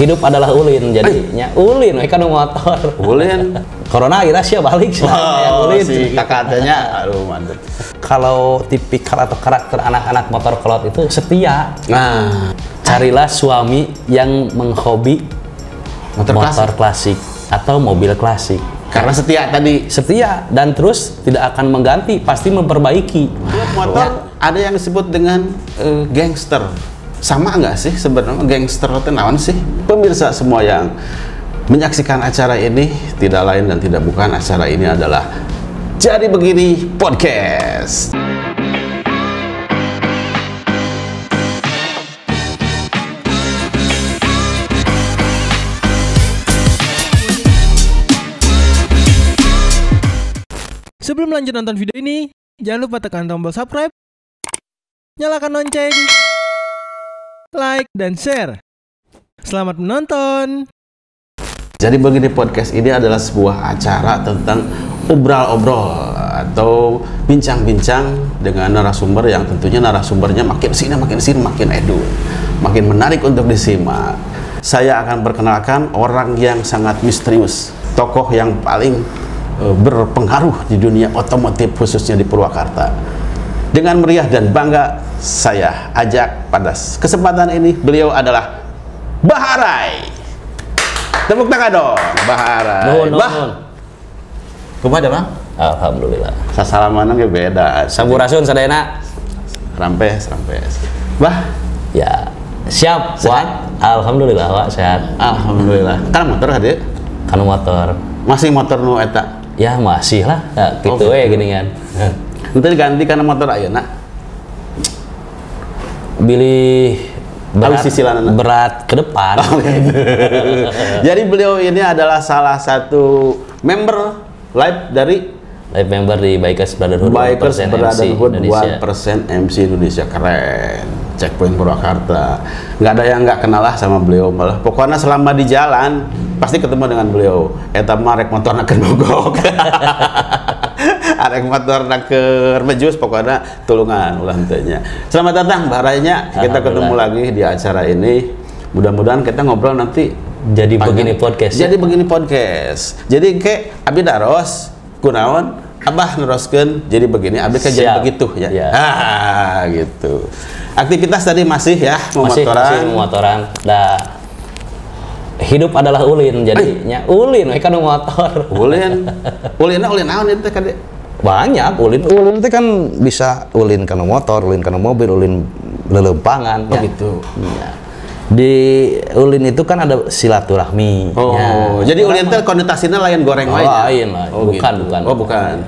hidup adalah ulin jadinya. Ulin we kan motor. Ulin. corona akhirnya sih balik sih. Oh, ulin. si kakaknya, aduh mantep. kalau tipikal atau karakter anak-anak motor cloud itu setia. Nah, carilah suami yang menghobi motor, klasik. klasik atau mobil klasik. Karena setia tadi. setia dan terus tidak akan mengganti pasti memperbaiki. Motor ada yang disebut dengan eh, gangster. Sama nggak sih sebenarnya gangster naon sih? Pemirsa semua yang menyaksikan acara ini tidak lain dan tidak bukan acara ini adalah Jadi Begini Podcast. Sebelum lanjut nonton video ini, jangan lupa tekan tombol subscribe, nyalakan lonceng, like, dan share. Selamat menonton! Jadi begini podcast ini adalah sebuah acara tentang obrol-obrol atau bincang-bincang dengan narasumber yang tentunya narasumbernya makin sini makin sini makin edu, makin menarik untuk disimak. Saya akan perkenalkan orang yang sangat misterius, tokoh yang paling eh, berpengaruh di dunia otomotif khususnya di Purwakarta. Dengan meriah dan bangga saya ajak pada kesempatan ini beliau adalah Baharai. Tepuk tangan dong, Baharai. Nuhun, Bah, nuhun. kumaha bang? alhamdulillah Sasalaman ge beda. sampurasun sadayana Rampes, rampes. Bah, ya siap Sehat? Wak. alhamdulillah Wak sehat alhamdulillah. Kan motor hade? kanu motor Masih motor nu eta. ya masih lah ya, gitu Oh, we gini kan Nanti diganti karena motor ayeuna. pilih berat, anak. berat ke depan. Jadi beliau ini adalah salah satu member live dari live member di Bikers Brotherhood Bikers 1% MC Brotherhood Indonesia. 1% MC Indonesia. Keren. Checkpoint Purwakarta. Nggak ada yang nggak kenal lah sama beliau malah. Pokoknya selama di jalan pasti ketemu dengan beliau. Eta mah rek motor nak mogok arek motor nak ke mejus pokoknya tulungan ulah henteunya selamat datang baranya kita ketemu lagi di acara ini mudah-mudahan kita ngobrol nanti jadi panjang. begini podcast ya? Jadi begini podcast. Jadi kayak Abi daros kunaon Abah neroskeun jadi begini Abi kan jadi begitu ya. Ya. Ah, gitu. Aktivitas tadi masih ya masih memotoran. masih motoran dah hidup adalah ulin jadinya ulin we kan motor Ulin. Ulin ulin naon itu kade? Banyak ulin ulin itu kan bisa ulin karena motor ulin karena mobil ulin lelempangan Oh ya. gitu. Iya. di ulin itu kan ada silaturahmi Oh, ya. jadi ulin teh konotasinya lain goreng Oh, lain lah. Bukan, bukan. Oh, bukan.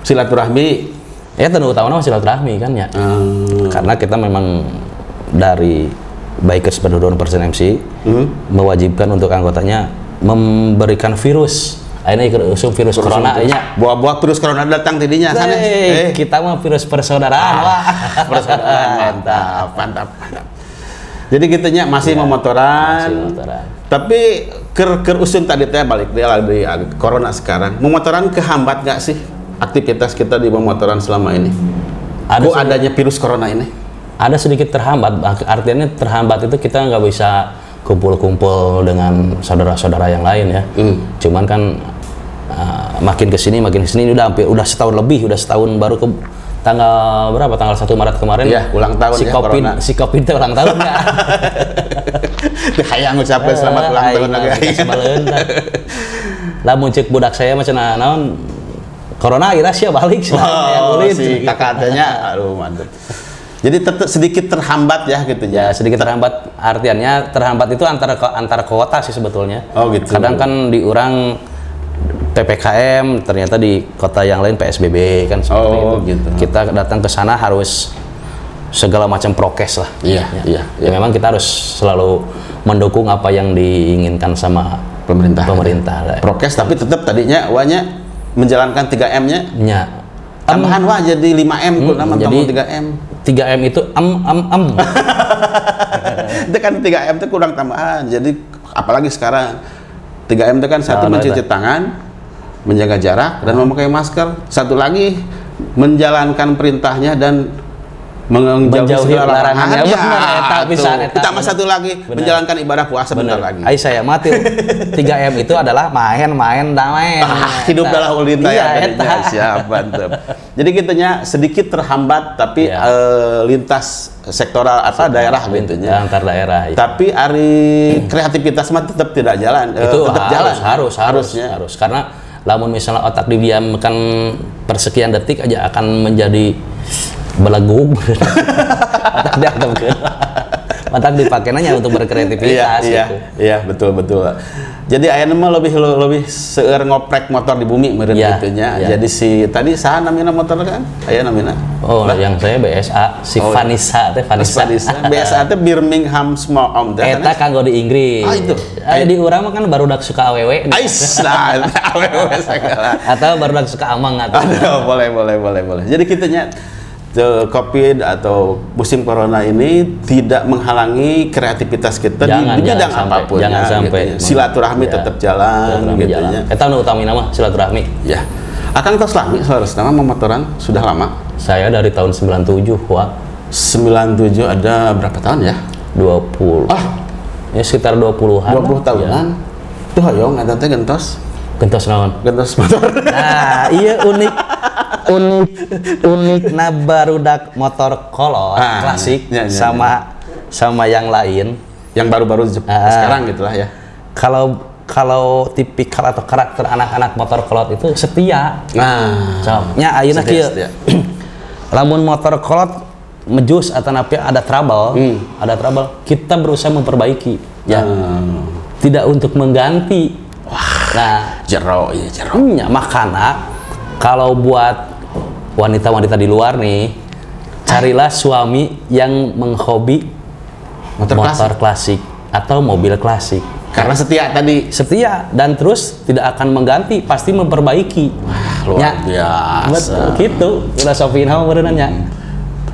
Silaturahmi. ya tentu utama silaturahmi kan ya Hmm. karena kita memang dari bikers berdua persen MC Hmm. mewajibkan untuk anggotanya memberikan virus ikut usung virus corona akhirnya Buah-buah virus corona datang tidinya sana. Hey, kita mah virus persaudaraan wah persaudaraan mantap, mantap, mantap. Jadi gitunya masih memotoran. Masih memotoran. Tapi ker ker usun tadi teh balik dia lagi di corona sekarang. Memotoran kehambat nggak sih aktivitas kita di memotoran selama ini? Ada Kok adanya virus corona ini? ada sedikit terhambat artinya terhambat itu kita nggak bisa kumpul-kumpul dengan saudara-saudara yang lain ya Hmm. cuman kan makin ke sini makin ke sini ini udah hampir udah setahun lebih udah setahun baru ke tanggal berapa tanggal 1 Maret kemarin Iya, ulang tahun si ya, Kopin corona. si Kopin teh ulang tahun ya hayang ngucapkeun selamat ulang tahun lagi. lamun cek budak saya macam naon corona akhirnya sih balik sih Oh, si kakak tehnya, aduh mantep. Jadi tetap sedikit terhambat ya gitu ya ya. sedikit terhambat artiannya terhambat itu antara antara kota sih sebetulnya Oh, gitu. kadang kan diurang ppkm ternyata di kota yang lain psbb kan seperti Oh, itu gitu. kita datang ke sana harus segala macam prokes lah Iya, ya. iya, Ya, memang kita harus selalu mendukung apa yang diinginkan sama Pemerintah. pemerintah lah. Prokes tapi tetap tadinya wanya menjalankan 3M-nya Ya. tambahan wah jadi 5M ku Hmm, nama jadi- 3M 3M itu em em em itu kan 3M itu kurang tambahan jadi apalagi sekarang 3M itu kan satu Nah, mencuci nah. tangan menjaga jarak dan memakai masker satu lagi menjalankan perintahnya dan Menjauhi segala larangannya. Ya, tuh. pisan, eta. Ditambah satu lagi menjalankan ibadah puasa bentar lagi. Ai saya mati. 3M itu adalah main, main, damai. Ah, hidup iya, ya. Jadi kitanya sedikit terhambat tapi Iya. eh, lintas sektoral apa daerah gitu nya. antar daerah. iya. Tapi hari kreativitas mah tetap tidak jalan. eh, itu tetap harus, jalan. harus, harus, Harusnya. harus. Karena lamun misalnya otak didiamkan persekian detik aja akan menjadi beleguk. otak. Otak dipakai nanya untuk Iya, berkreativitas iya, gitu. iya, betul, betul. Jadi ayana mah lebih lebih seueur ngoprek motor di bumi meureun Iya, gitu nya. iya. Jadi si tadi saha namina motor kan? Aya namina. Oh, yang saya BSA, si Oh, iya. Vanessa teh Vanessa. Vanessa. Biasa teh Birmingham Small Om teh. Eta kanggo di Inggris. Ah, itu. Ah, di urang mah kan baru dak suka awewe. Ais, nah, awewe segala. Atau baru dak suka amang atau. Aduh, boleh, boleh, boleh, boleh. Jadi kitanya the COVID atau musim corona ini tidak menghalangi kreativitas kita Jangan, di, jangan bidang sampai, apa pun. jangan ya, sampai. gitu ya. Silaturahmi Ya. tetap jalan, Silaturahmi gitu jalan. ya. Eta nu utami nama silaturahmi. Ya. Akan tos lami seharusnya memotoran sudah lama. Saya dari tahun 97, Wak. 97 ada berapa tahun ya? 20. Ah, Ya sekitar 20-an. 20 lah. tahunan. Tuh hoyong eta teh gentos. Ya. Gentos naon? Gentos motor. Nah, iya unik unik unik nah barudak motor kolor Ah, klasik ya, ya, sama sama yang lain. Yang baru-baru Ah. sekarang gitulah ya. Kalau kalau tipikal atau karakter anak-anak motor kolot itu setia. Nah, Nya ayeuna kieu. Lamun motor kolot mejus atau napi ada trouble, Hmm. ada trouble, kita berusaha memperbaiki. Ya, Hmm. tidak untuk mengganti. Nah, jero, iya jero. makana kalau buat wanita-wanita di luar nih, carilah suami yang menghobi Motor motor klasik atau mobil klasik. Karena setia tadi. Setia dan terus tidak akan mengganti, pasti memperbaiki. luar Nya, biasa. Betul, gitu. Filosofi nama berenanya.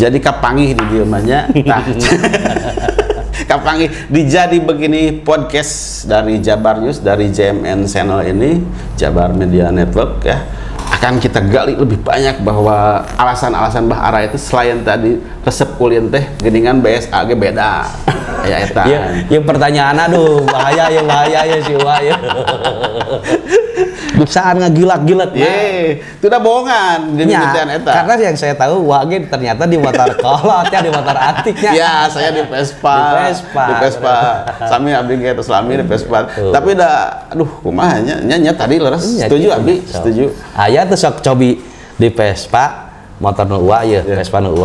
Jadi kapangih di diemanya. Nah, kapangih dijadi begini podcast dari Jabar News dari JMN Channel ini Jabar Media Network ya akan kita gali lebih banyak bahwa alasan-alasan Mbah Ara itu selain tadi resep kulin teh geningan BSA ge beda ya eta Iya, yang pertanyaan aduh bahaya ya bahaya ya sih wah ya. Biksaan ngagilak-gilak. nah. Ye, itu udah bohongan di Nya, mimitian eta. karena yang saya tahu wage ternyata di motor kolot ya di motor antiknya. Ya, saya di Vespa. Di Vespa. Di Vespa. Sami abdi ge terus lami di Vespa. Tapi udah aduh kumaha nya nya nya tadi leres. Iya, Setuju abdi, setuju. Aya tuh sok cobi di Vespa motor nu ya, Iya. Vespa nu.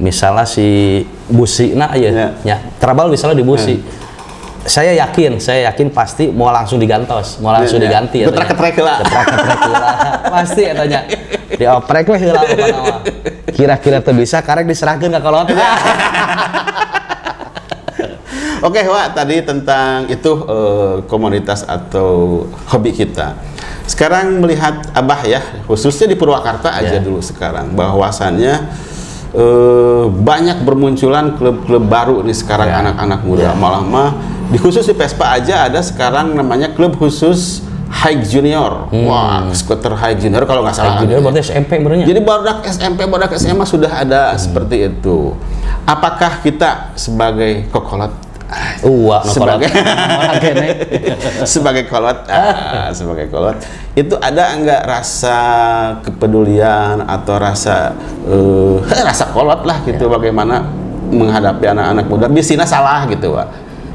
Misalnya si busi na ya, Iya. nya trouble misalnya di busi. Saya yakin, saya yakin pasti mau langsung digantos, mau langsung iya. diganti ya. Getrek-getrek heula. Getrek-getrek heula. Pasti ya tanya. Dioprek heula apa nama. Kira-kira tuh bisa karek diserahkeun ka kolot. Oke, Wak, tadi tentang itu eh, komunitas atau hobi kita. Sekarang melihat Abah ya, khususnya di Purwakarta aja Ya. dulu sekarang bahwasannya eh, banyak bermunculan klub-klub baru nih sekarang Ya. anak-anak muda. Malah mah di khusus di Vespa aja ada sekarang namanya klub khusus Hike Junior. Wah, skuter Hike Junior kalau nggak salah. Hmm. Junior berarti SMP benernya. Jadi barudak SMP, barudak SMA sudah ada seperti itu. Apakah kita sebagai kokolot Uwa, no sebagai sebagai kolot ah, sebagai kolot itu ada enggak rasa kepedulian atau rasa eh, rasa kolot lah gitu Ya. bagaimana menghadapi anak-anak muda biasanya salah gitu Pak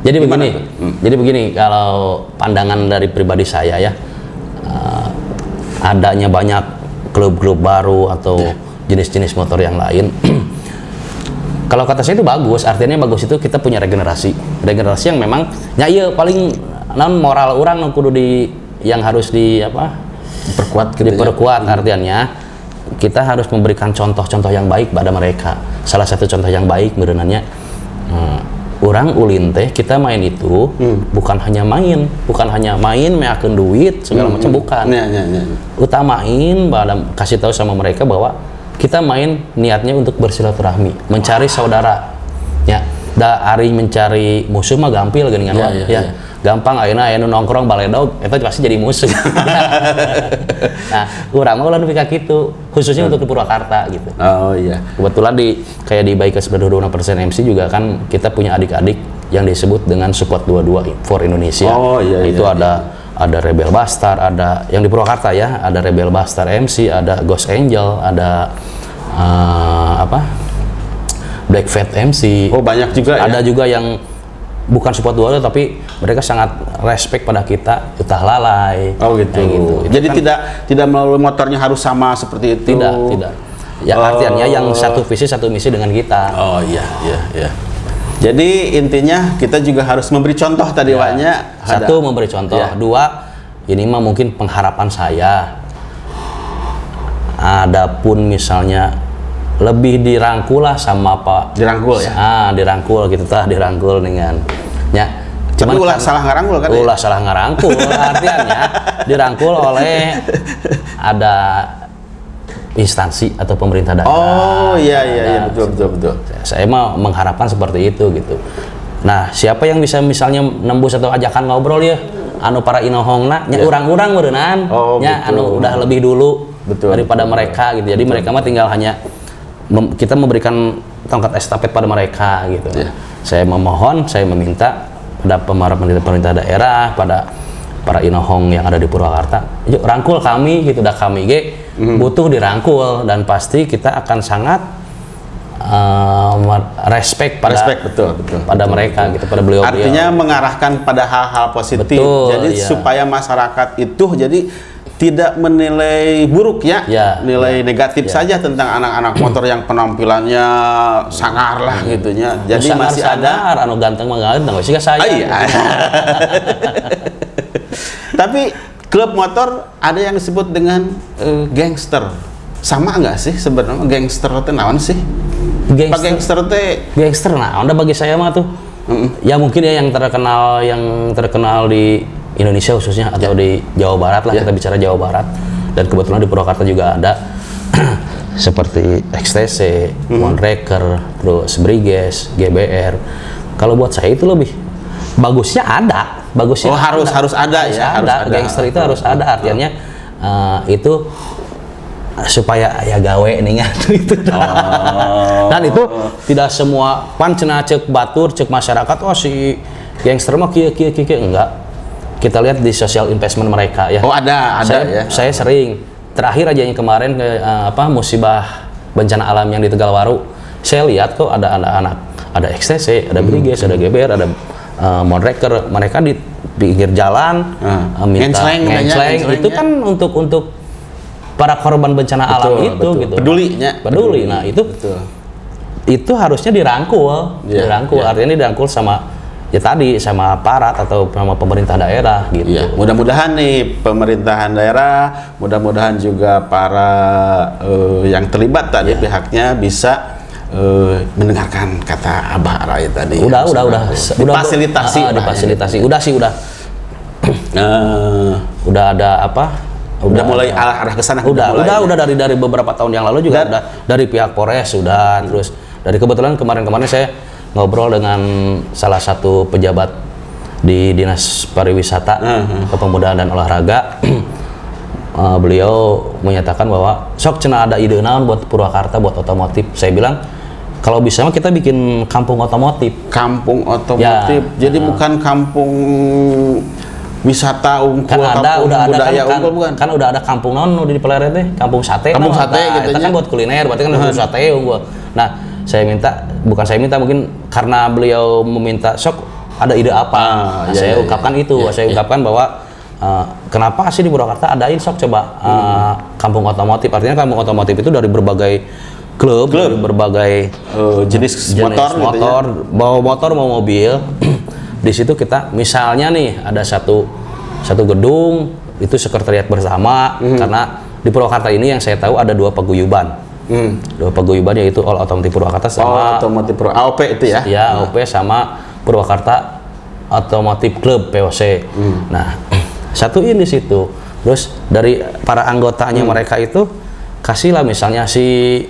Jadi Gimana begini, tuh? Hmm. jadi begini kalau pandangan dari pribadi saya ya, eh, adanya banyak klub-klub baru atau Ya. jenis-jenis motor yang lain. kalau kata saya itu bagus, artinya bagus itu kita punya regenerasi, regenerasi yang memang ya iya paling non moral orang nu kudu di yang harus di apa perkuat gitu ya. diperkuat artinya kita harus memberikan contoh-contoh yang baik pada mereka salah satu contoh yang baik berenannya hmm, orang ulin teh kita main itu Hmm. bukan hanya main bukan hanya main meakeun duit segala macam bukan Ya, ya, ya. utamain pada kasih tahu sama mereka bahwa kita main niatnya untuk bersilaturahmi mencari saudara ya da ari mencari musuh mah gampil geuningan Ya, ya, ya, ya. ya. gampang ayeuna aya nu nongkrong baledog eta pasti jadi musuh. nah, urang mah ulah ka kitu, khususnya untuk di Purwakarta gitu. Oh iya. Kebetulan di kayak di Baikes Berdua persen MC juga kan kita punya adik-adik yang disebut dengan Support 22 for Indonesia. Oh, iya, Itu iya, ada ada Rebel Bastard, ada yang di Purwakarta ya, ada Rebel Bastard MC, ada Ghost Angel, ada eh, apa? Black Fat MC. Oh banyak juga ya. Ada juga yang bukan support dua tapi mereka sangat respect pada kita, utah lalai. Oh gitu. gitu. Itu Jadi kan tidak tidak melalui motornya harus sama seperti itu. tidak, tidak. Ya Oh. artinya yang satu visi satu misi dengan kita. Oh iya iya iya. Jadi intinya kita juga harus memberi contoh tadi Ya. waknya. Satu memberi contoh, Ya. dua ini mah mungkin pengharapan saya. Adapun misalnya lebih dirangkul lah sama Pak. Dirangkul ya? Ah, dirangkul gitu tah, dirangkul dengan ya. Tapi ulah kan- salah ngarangkul kan ya? Ulah salah ngarangkul, artinya dirangkul oleh ada instansi atau pemerintah daerah. Oh iya iya iya Ada. betul betul betul. Saya mah mengharapkan seperti itu gitu. Nah, siapa yang bisa misalnya nembus atau ajakan ngobrol ya? Anu para inohongna, nya urang-urang berenang, Ya. Oh, nya betul. anu udah lebih dulu Betul, daripada betul. mereka gitu. Jadi mereka mah tinggal hanya mem- kita memberikan tongkat estafet pada mereka gitu. Ya. Saya memohon, saya meminta pada pemerintah pemerintah daerah, pada para inohong yang ada di Purwakarta, yuk rangkul kami gitu, dah kami ge Mhm. butuh dirangkul dan pasti kita akan sangat um, respect pada Respect betul betul. pada mereka gitu pada beliau Artinya mengarahkan pada hal-hal positif. Betul, jadi iya. supaya masyarakat itu jadi tidak menilai buruk ya, Ya, nilai negatif ya. saja tentang anak-anak motor yang penampilannya sangar lah gitunya. Jadi masih ada anu ganteng mah ganteng sih saya Ah, iya. Tapi klub motor ada yang disebut dengan eh, gangster. Sama nggak sih sebenarnya gangster itu naon sih? Pak gangster gangster teh gangster nah anda bagi saya mah tuh ya mungkin ya yang terkenal yang terkenal di Indonesia khususnya atau di Jawa Barat lah Ya. kita bicara Jawa Barat dan kebetulan di Purwakarta juga ada seperti XTC, Monreker, terus Briges, GBR. Kalau buat saya itu lebih bagusnya ada, bagusnya Oh, harus- harus ada ya, harus ada. Gangster itu harus ada artinya eh, itu supaya ya gawe nih itu Oh. dan itu tidak semua pan cenah cek batur cek masyarakat oh si gangster mah kia kia kia enggak kita lihat di social investment mereka ya. Oh, ada, ada saya, ya. saya sering. Terakhir aja yang kemarin ke eh, apa musibah bencana alam yang di Tegalwaru saya lihat kok ada anak-anak. Ada XTC ada Hmm. Briges ada GBR ada uh, mereka di pinggir jalan eh, minta Ngenceleng itu ya. kan untuk untuk para korban bencana alam Betul, itu betul. gitu Pedulinya. peduli nah itu Betul. itu harusnya dirangkul, Iya, dirangkul. iya. Artinya dirangkul sama ya tadi sama aparat atau sama pemerintah daerah gitu. Iya, mudah-mudahan nih pemerintahan daerah, mudah-mudahan juga para eh, yang terlibat tadi Iya. pihaknya bisa eh, mendengarkan kata Abah Rai tadi. Udah, Ya, udah, udah, Difasilitasi. udah, difasilitasi. ah, Pak, ya. difasilitasi. Udah sih, udah, Eh, udah ada apa? udah mulai ada- arah arah ke sana. udah, mulai. udah, udah dari dari beberapa tahun yang lalu juga Dan- udah dari pihak Polres sudah terus dari kebetulan kemarin-kemarin saya ngobrol dengan salah satu pejabat di dinas pariwisata Hmm, kepemudaan dan olahraga Eh, beliau menyatakan bahwa sok cina ada ide naon buat Purwakarta buat otomotif saya bilang kalau bisa mah kita bikin kampung otomotif Kampung otomotif. Ya. Jadi bukan kampung wisata unggul, kan ada kampung udah ada kan, budaya kan, unggul bukan? kan udah ada kampung non nu di Peleret teh kampung sate Kampung nah, sate nah, gitu itu kan buat kuliner berarti kan untuk sate unggul nah saya minta bukan saya minta mungkin karena beliau meminta sok ada ide apa Ah, Nah, iya, saya iya, ungkapkan iya. itu Iya, saya iya. ungkapkan bahwa uh, kenapa sih di Purwakarta adain sok coba uh, Hmm. kampung otomotif artinya kampung otomotif itu dari berbagai klub, dari berbagai Eh, jenis, jenis motor, gitu ya. motor, bawa motor mau mobil. di situ kita misalnya nih ada satu satu gedung itu sekretariat bersama Hmm. karena di Purwakarta ini yang saya tahu ada dua paguyuban. Hmm. Dua paguyuban yaitu All Automotive Purwakarta Oh, sama otomotif pro AOP itu ya. ya OP sama Purwakarta Automotive Club POC. Hmm. Nah, satuin di situ. Terus dari para anggotanya Hmm. mereka itu kasihlah misalnya si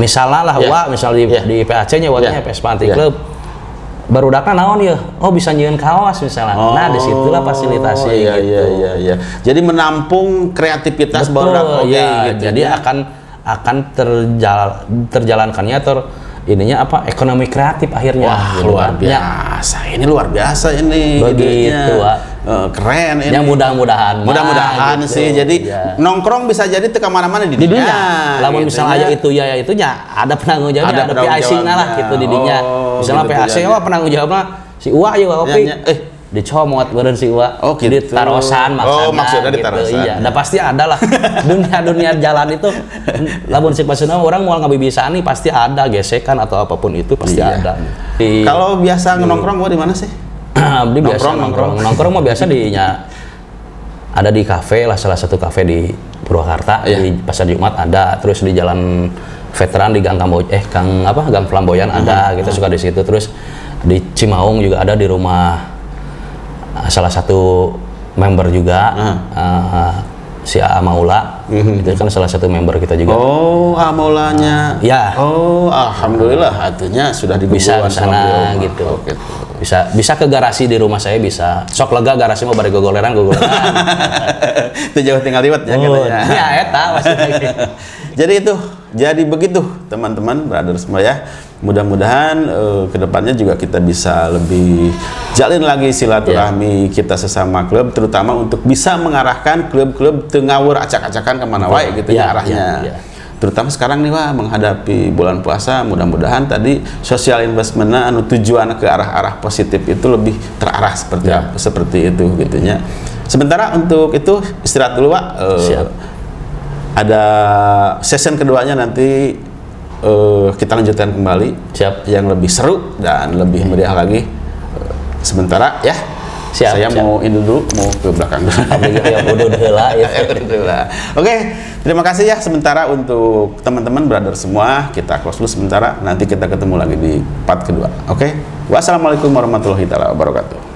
misalnya lah Ya. Wak, misal di, Ya. di PAC-nya waktunya Ya. Vespa Anti Ya. Club barudakna naon ya oh bisa nyieun kaos misalnya nah di situlah fasilitasi Oh, iya, gitu iya, iya, iya. Jadi menampung kreativitas Betul, barudak oge ya. gitu. Jadi akan akan terjal, terjalankannya atau ininya apa ekonomi kreatif akhirnya. Wah, gitu luar kan. Ya, biasa. Ini luar biasa ini. Begitu. Wak. Eh, keren ini. yang mudah-mudahan. Mudah-mudahan gitu. sih. Jadi Ya. nongkrong bisa jadi teka mana-mana di di dunia. dunia, lamun gitu misalnya ya. itu ya ya itunya ada penanggung jawabnya, Ada ada, PIC lah gitu di dinya. Oh, misalnya gitu PIC wah penanggung jawabnya si Uwa ya Uwa Ya, ya. Eh. dicomot beren si Uwa Oh, gitu. di tarosan maksudnya Oh, maksudnya di gitu. iya ada pasti ada lah dunia-dunia jalan itu lamun si pasuna orang mau ngabibisaan nih pasti ada gesekan atau apa pun itu pasti Iya. ada di Kalau biasa nongkrong gua di mana sih? di biasa Nongkrong, nongkrong nongkrong mah biasa di nya ada di kafe lah salah satu kafe di Purwakarta Iya. di pasar Jumat ada terus di jalan veteran di Gang Kamboja eh Gang apa Gang Flamboyan Hmm. ada kita suka di situ terus di Cimaung juga ada di rumah uh, salah satu member juga Hmm. uh, si A Maula itu kan salah satu member kita juga Oh, amolanya. Ya. Oh, alhamdulillah artinya sudah di bisa ke sana gitu. Oh, gitu. Bisa bisa ke garasi di rumah saya bisa sok lega garasi mau bari gogoleran gogoleran Itu jauh tinggal liwat ya Oh, ya eta. Jadi itu, jadi begitu teman-teman, brother semua ya. Mudah-mudahan eh, ke depannya juga kita bisa lebih jalin lagi silaturahmi kita sesama klub, terutama untuk bisa mengarahkan klub-klub tengawur acak-acakan ke mana wae gitu ya, Ya, arahnya. ya, ya. Terutama sekarang nih wah menghadapi bulan puasa, mudah-mudahan tadi sosial investmentnya anu tujuan ke arah-arah positif itu lebih terarah seperti Ya. seperti itu gitunya. Sementara untuk itu istirahat dulu pak. Siap. ada session keduanya nanti eh, kita lanjutkan kembali Siap. yang lebih seru dan lebih meriah lagi Eh, sementara ya Siap, saya siap. mau ini dulu mau ke belakang ya ya. Oke, terima kasih ya sementara untuk teman-teman brother semua. Kita close dulu sementara. Nanti kita ketemu lagi di part kedua. Oke, wassalamualaikum warahmatullahi taala wabarakatuh.